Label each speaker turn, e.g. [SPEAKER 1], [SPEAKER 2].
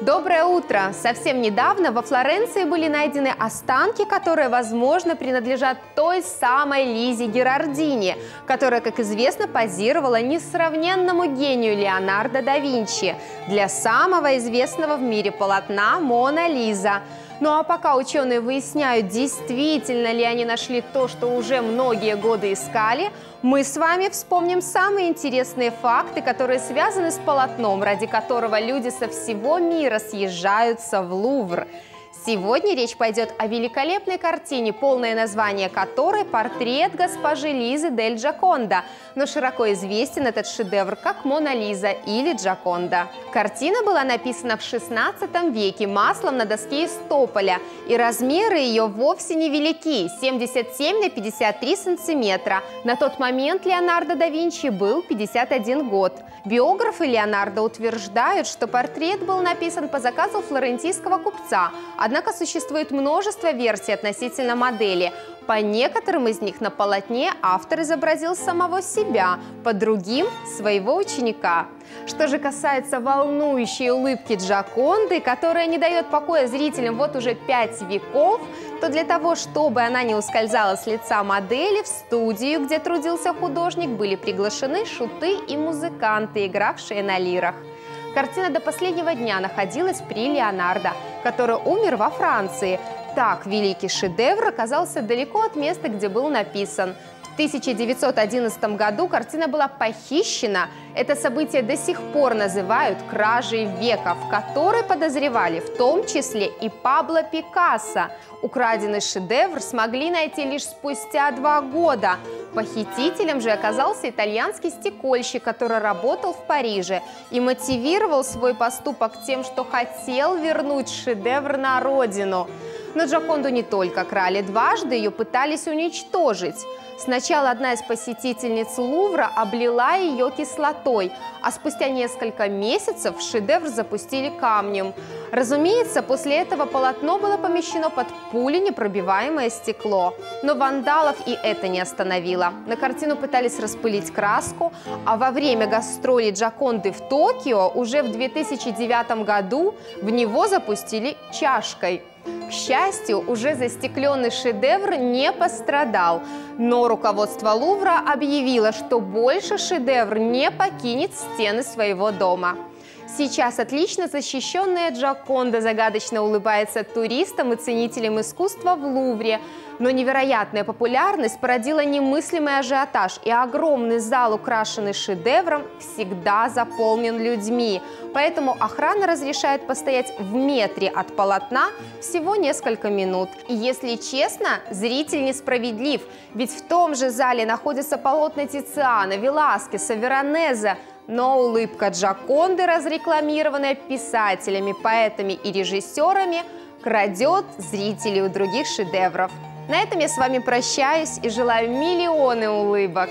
[SPEAKER 1] Доброе утро! Совсем недавно во Флоренции были найдены останки, которые, возможно, принадлежат той самой Лизе Герардини, которая, как известно, позировала несравненному гению Леонардо да Винчи для самого известного в мире полотна «Мона Лиза». Ну а пока ученые выясняют, действительно ли они нашли то, что уже многие годы искали, мы с вами вспомним самые интересные факты, которые связаны с полотном, ради которого люди со всего мира съезжаются в Лувр. Сегодня речь пойдет о великолепной картине, полное название которой «Портрет госпожи Лизы Дель Джаконда», но широко известен этот шедевр как «Мона Лиза» или «Джаконда». Картина была написана в XVI веке маслом на доске из тополя, и размеры ее вовсе не велики – 77 на 53 сантиметра. На тот момент Леонардо да Винчи был 51 год. Биографы Леонардо утверждают, что портрет был написан по заказу флорентийского купца, Однако существует множество версий относительно модели. По некоторым из них на полотне автор изобразил самого себя, по другим – своего ученика. Что же касается волнующей улыбки Джаконды, которая не дает покоя зрителям вот уже пять веков, то для того, чтобы она не ускользала с лица модели, в студию, где трудился художник, были приглашены шуты и музыканты, игравшие на лирах. Картина до последнего дня находилась при Леонардо, который умер во Франции. Так великий шедевр оказался далеко от места, где был написан. В 1911 году картина была похищена. Это событие до сих пор называют кражей века, в которой подозревали в том числе и Пабло Пикассо. Украденный шедевр смогли найти лишь спустя два года. Похитителем же оказался итальянский стекольщик, который работал в Париже и мотивировал свой поступок тем, что хотел вернуть шедевр на родину. Но Джаконду не только крали, дважды ее пытались уничтожить. Сначала одна из посетительниц Лувра облила ее кислотой, а спустя несколько месяцев шедевр запустили камнем. Разумеется, после этого полотно было помещено под пули непробиваемое стекло. Но вандалов и это не остановило. На картину пытались распылить краску, а во время гастролей Джаконды в Токио уже в 2009 году в него запустили чашкой. К счастью, уже застекленный шедевр не пострадал, но руководство Лувра объявило, что больше шедевр не покинет стены своего дома. Сейчас отлично защищенная Джаконда загадочно улыбается туристам и ценителям искусства в Лувре. Но невероятная популярность породила немыслимый ажиотаж, и огромный зал, украшенный шедевром, всегда заполнен людьми. Поэтому охрана разрешает постоять в метре от полотна всего несколько минут. И если честно, зритель несправедлив, ведь в том же зале находятся полотна Тициана, Веласкеса, Веронезе, но улыбка Джаконды, разрекламированная писателями, поэтами и режиссерами, крадет зрителей у других шедевров. На этом я с вами прощаюсь и желаю миллионы улыбок.